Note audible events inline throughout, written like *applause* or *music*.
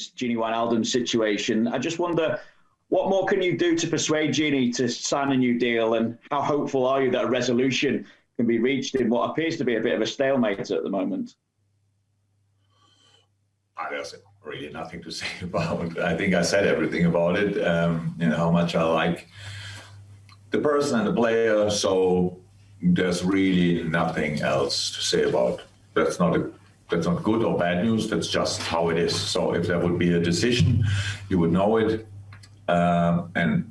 is Gini Wijnaldum's situation. I just wonder what more can you do to persuade Gini to sign a new deal, and how hopeful are you that a resolution can be reached in what appears to be a bit of a stalemate at the moment? There's really nothing to *laughs* say about. I think I said everything about it. Um, you know how much I like the person and the player. So there's really nothing else to say about. That's not a that's not good or bad news. That's just how it is. So if there would be a decision, you would know it. Um, and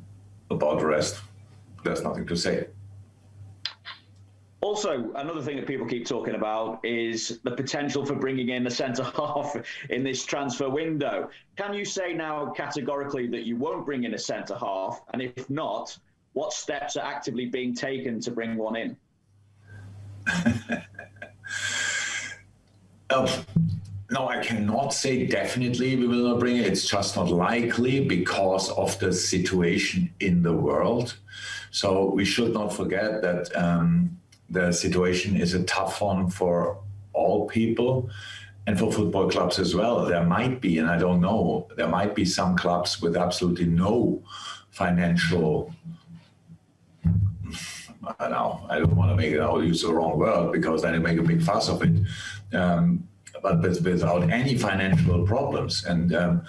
about the rest, there's nothing to say. Also, another thing that people keep talking about is the potential for bringing in a centre *laughs* half in this transfer window. Can you say now categorically that you won't bring in a centre half? And if not, what steps are actively being taken to bring one in? *laughs* no, I cannot say definitely we will not bring it. It's just not likely because of the situation in the world. So we should not forget that um, the situation is a tough one for all people and for football clubs as well. There might be, and I don't know, there might be some clubs with absolutely no financial I know, I don't want to make it, I'll use the wrong word because then you make a big fuss of it. Um, but with, without any financial problems. And um,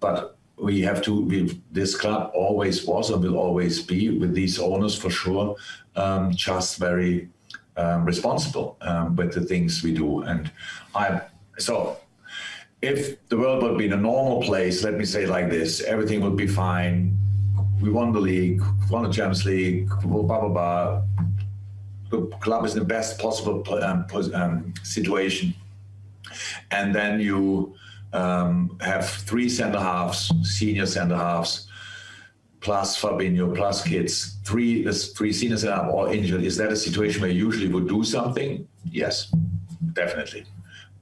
but we have to. We, this club always was and will always be with these owners for sure. Um, just very um, responsible um, with the things we do. And I so if the world would be in a normal place, let me say like this, everything would be fine we won the league, won the Champions League, blah blah blah. The club is in the best possible um, um, situation, and then you um, have three centre halves, senior centre halves, plus Fabinho, plus kids. Three, this three senior centre halves all injured. Is that a situation where you usually would do something? Yes, definitely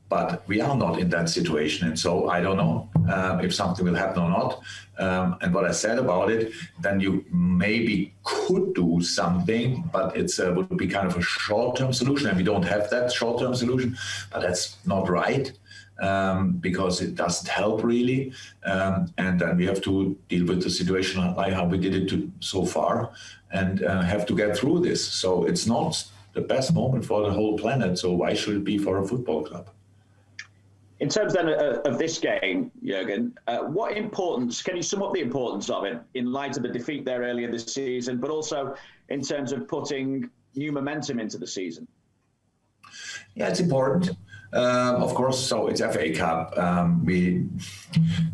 but we are not in that situation. And so I don't know uh, if something will happen or not. Um, and what I said about it, then you maybe could do something, but it uh, would be kind of a short-term solution, and we don't have that short-term solution. But that's not right um, because it doesn't help really. Um, and then we have to deal with the situation like how we did it to, so far, and uh, have to get through this. So it's not the best moment for the whole planet. So why should it be for a football club? In terms then of, this game, Jurgen, uh, what importance can you sum up the importance of it in light of the defeat there earlier this season, but also in terms of putting new momentum into the season? Yeah, it's important. Um, of course, so it's FA Cup. Um, we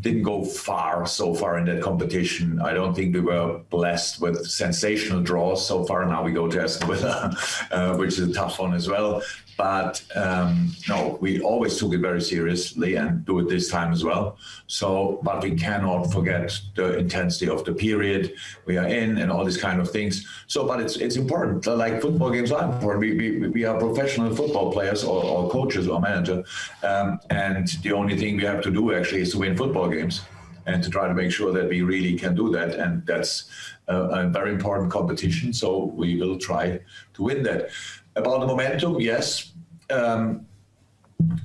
didn't go far so far in that competition. I don't think we were blessed with sensational draws so far. Now we go to Aston Villa, *laughs* uh, which is a tough one as well. But um, no, we always took it very seriously and do it this time as well. So, but we cannot forget the intensity of the period we are in and all these kind of things. So, but it's it's important. Like football games are important. We, we, we are professional football players or, or coaches or manager, um, and the only thing we have to do actually is to win football games and to try to make sure that we really can do that. And that's a, a very important competition. So we will try to win that. About the momentum, yes, um,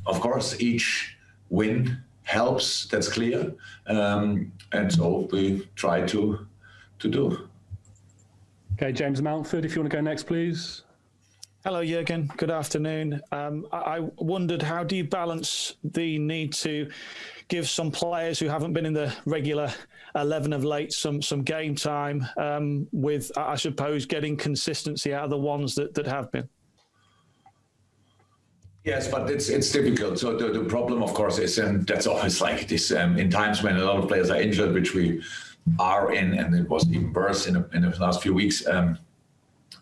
of course, each win helps. That's clear, um, and so we try to to do. Okay, James Mountford, if you want to go next, please. Hello, Jurgen. Good afternoon. Um, I, I wondered how do you balance the need to give some players who haven't been in the regular 11 of late some some game time um, with, I suppose, getting consistency out of the ones that, that have been? Yes, but it's it's difficult. So the, the problem, of course, is and that's always *laughs* like this um, in times when a lot of players are injured, which we are in, and it was even worse in, the, in the last few weeks. Um,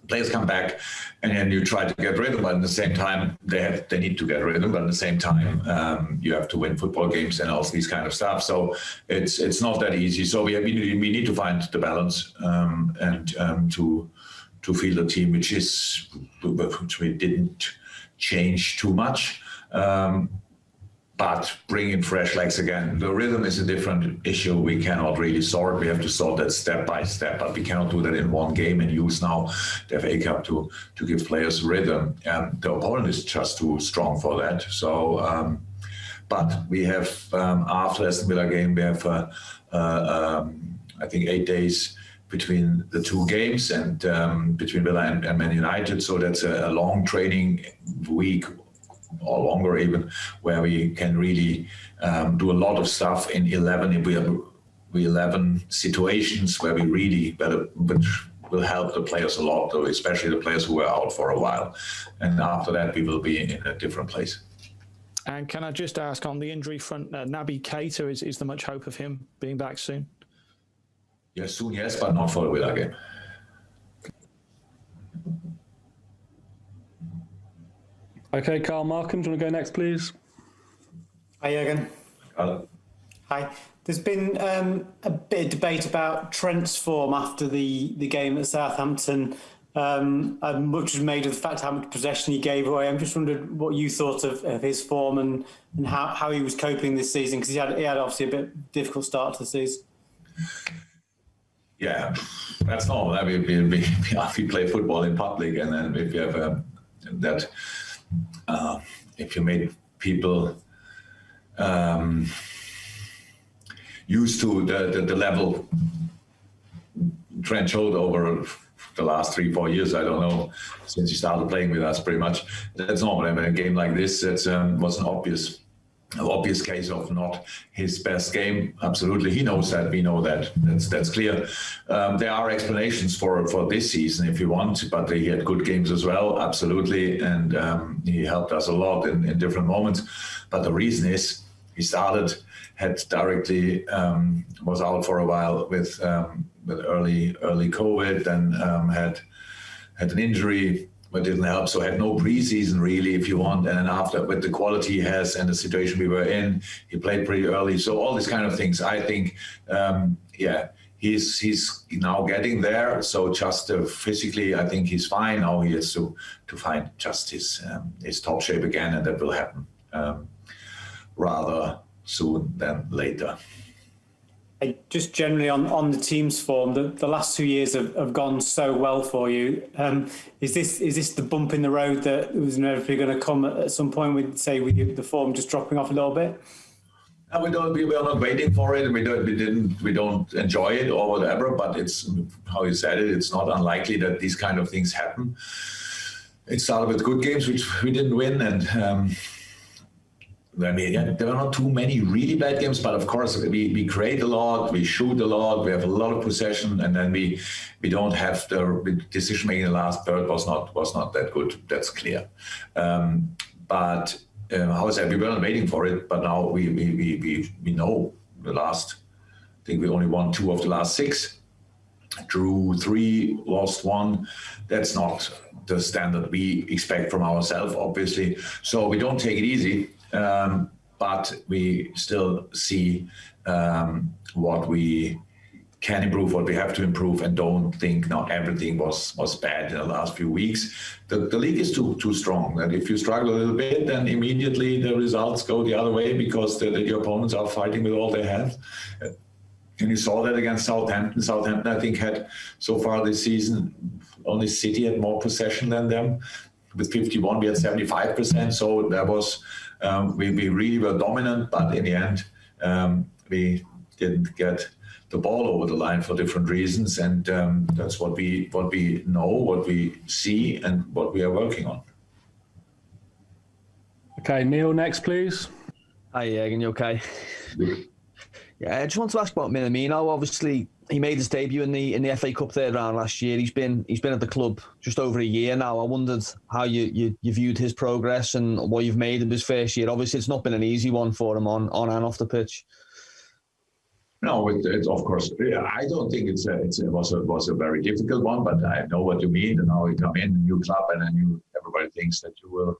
players come back, and then you try to get rid of them, but at the same time, they have they need to get rid of them. But at the same time, um, you have to win football games and all these kind of stuff. So it's it's not that easy. So we have, we need to find the balance um, and um, to to field a team which is which we didn't change too much. Um, but bring in fresh legs again. The rhythm is a different issue. We cannot really sort. We have to solve that step by step, but we cannot do that in one game and use now the FA Cup to to give players rhythm. And the opponent is just too strong for that. So. Um, But we have um, after Aston Villa game, we have uh, uh, um, I think eight days between the two games and um, between Villa and, and, Man United. So that's a, a, long training week or longer even, where we can really um, do a lot of stuff in 11. We have we 11 situations where we really better, which will help the players a lot, especially the players who were out for a while. And after that, we will be in a different place. And can I just ask on the injury front, uh, Naby Keita, is, is there much hope of him being back soon? Yes, soon, yes, but not for the Villa game. Okay, Carl Markham, do you want to go next, please? Hi, Jürgen. Hello. Hi. There's been um, a bit of debate about Trent's form after the, the game at Southampton. Um, much was made of the fact how much possession he gave away. I'm just wondering what you thought of, of his form and, and how, how he was coping this season because he had, he had obviously a bit difficult start to the season. Yeah, that's normal. I mean, we, we, we *laughs* play football in public, and then if you have a, that, uh, if you made people um, used to the, the, the level Trent showed over the last three, four years. I don't know since he started playing with us, pretty much. That's normal. I mean, a game like this, it um, wasn't obvious, obvious case of not his best game. Absolutely, he knows that. We know that. That's that's clear. Um, there are explanations for for this season if you want, but he had good games as well. Absolutely, and um, he helped us a lot in, in different moments. But the reason is he started had directly um, was out for a while with um, with early early COVID, and um, had had an injury but didn't help. So had no preseason really, if you want. And then after with the quality he has and the situation we were in, he played pretty early. So all these kind of things, I think, um, yeah. He's he's now getting there. So just uh, physically, I think he's fine. Now he has to to find just his um, his top shape again, and that will happen um, rather soon than later. Just generally on, on the team's form, the, the last two years have, have gone so well for you. Um, is this is this the bump in the road that was inevitably going to come at, some point with say with the form just dropping off a little bit? And we don't we are not waiting for it. We don't we didn't we don't enjoy it or whatever. But it's how you said it. It's not unlikely that these kind of things happen. It started with good games which we didn't win, and um, I mean, yeah, there are not too many really bad games, but of course we, we create a lot, we shoot a lot, we have a lot of possession, and then we we don't have the decision making. The last third was not was not that good. That's clear. Um, but um, how is that? We weren't waiting for it, but now we we, we we we know the last. I think we only won two of the last six. Drew three, lost one. That's not the standard we expect from ourselves, obviously. So we don't take it easy but we still see um, what we can improve, what we have to improve, and don't think now everything was was bad in the last few weeks. The, the league is too too strong. That if you struggle a little bit, then immediately the results go the other way because the, the opponents are fighting with all they have. And you saw that against Southampton. Southampton, I think, had so far this season only City had more possession than them. With 51, we had 75%. So there was um, we, we really were dominant, but in the end, um, we didn't get the ball over the line for different reasons, and um, that's what we what we know, what we see, and what we are working on. Okay, Neil, next, please. Hi, Jürgen, you okay? Yeah, I just want to ask about Minamino. Obviously, he made his debut in the in the FA Cup third round last year. He's been he's been at the club just over a year now. I wondered how you, you, you viewed his progress and what you've made of his first year. Obviously, it's not been an easy one for him on on and off the pitch. No, it, it, of course. I don't think it's a, it's a, it was a was a very difficult one, but I know what you mean. And now you come in a new club, and then you everybody thinks that you will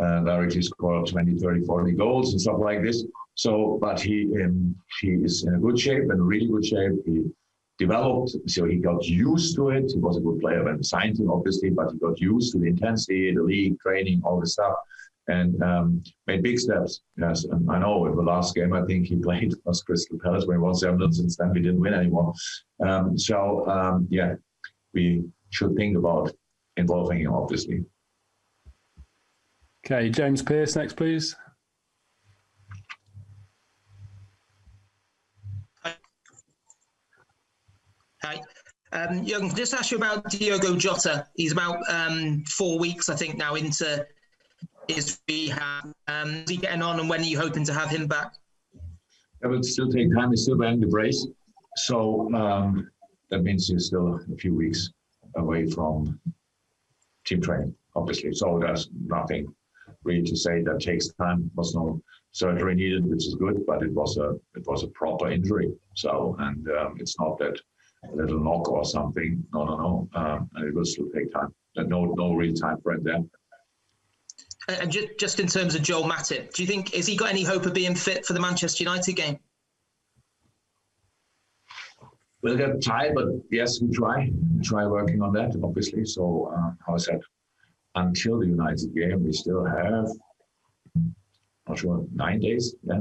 uh, directly score 20, 30, 40 goals and stuff like this. So, but he um, he is in a good shape and really good shape. He developed, so he got used to it. He was a good player when signed him, obviously, but he got used to the intensity, the league, training, all the stuff, and um, made big steps. Yes, and I know in the last game, I think he *laughs* played was Crystal Palace when he won seven since then we didn't win anymore. Um, so um, yeah, we should think about involving him, obviously. Okay, James Pearce, next, please. Hi. Um, Jürgen, can I just ask you about Diogo Jota? He's about um, four weeks, I think, now into his rehab. Um, is he getting on, and when are you hoping to have him back? It will still take time. He's still wearing the brace, so um, that means he's still a few weeks away from team training, obviously. So there's nothing really to say that takes time. Was no surgery needed, which is good, but it was a it was a proper injury. So and um, it's not that a little knock or something. No, no, no. Um, and it will still take time. No no real time for it there. And just, just in terms of Joel Matip, do you think has he got any hope of being fit for the Manchester United game? We'll get tired, but yes, we try. We try working on that, obviously. So, uh, how I said, until the United game, we still have, not sure, nine days. Yeah,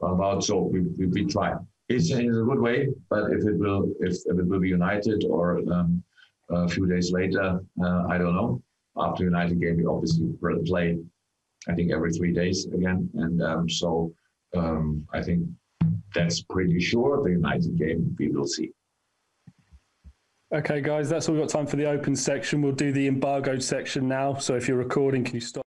about. So we, we, we try. It's, in a good way, but if it will, if, if it will be United or um, a few days later, uh, I don't know. After United game, we obviously play, I think every three days again, and um, so um, I think that's pretty sure. The United game, we will see. Okay, guys, that's all we've got time for the open section. We'll do the embargoed section now. So if you're recording, can you stop?